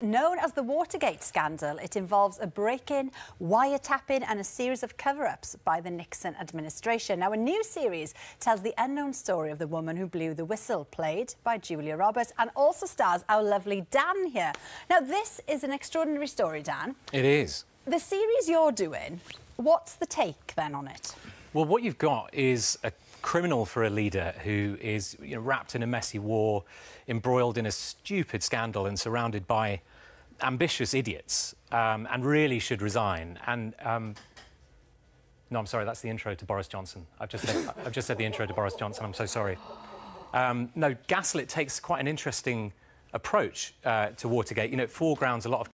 Known as the Watergate scandal, it involves a break in, wiretapping, and a series of cover ups by the Nixon administration. Now, a new series tells the unknown story of the woman who blew the whistle, played by Julia Roberts, and also stars our lovely Dan here. Now, this is an extraordinary story, Dan. It is. The series you're doing, what's the take then on it? Well, what you've got is a criminal for a leader who is you know, wrapped in a messy war, embroiled in a stupid scandal, and surrounded by ambitious idiots, um, and really should resign. And um, no, I'm sorry, that's the intro to Boris Johnson. I've just said, I've just said the intro to Boris Johnson. I'm so sorry. Um, no, Gaslit takes quite an interesting approach uh, to Watergate. You know, it foregrounds a lot of